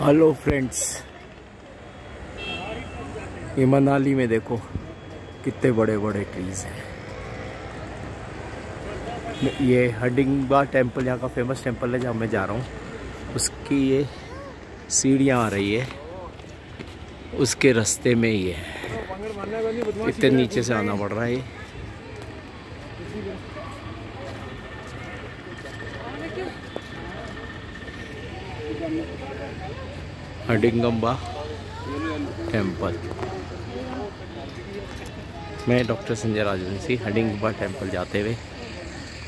Hello friends ये मनाली में देखो, कितने बड़े बड़े ट्रीज हैं ये हडिंगबा टेंपल यहाँ का फ़ेमस टेंपल है जहाँ मैं जा रहा हूँ। उसकी ये सीढ़ियाँ आ रही है। उसके रास्ते में ये है। इतने नीचे से आना पड़ रहा है ये। हडिंगम्बा टेंपल मैं डॉक्टर संजय राजवंशी हडिंगबा टेंपल जाते हुए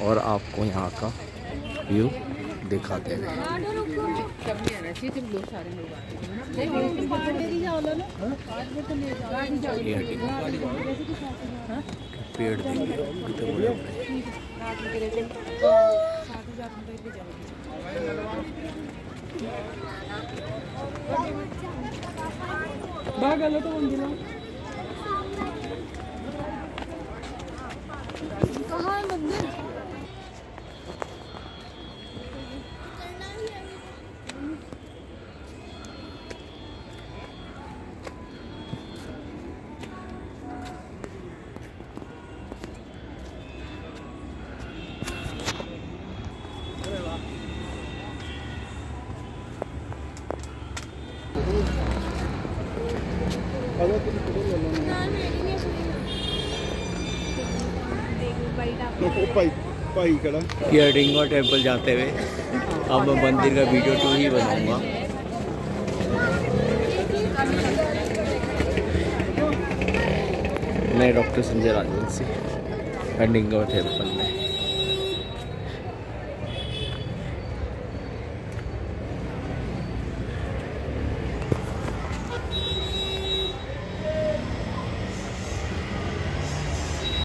और आपको यहाँ का व्यू दिखाते हुए। हडिंगबा पेड़ देखिए कितने बड़े बड़े ये टेंपल जाते हुए अब मैं मंदिर का वीडियो टू ही बनाऊँगा। मैं डॉक्टर संजय राजवंशी हडिंगवा टेंपल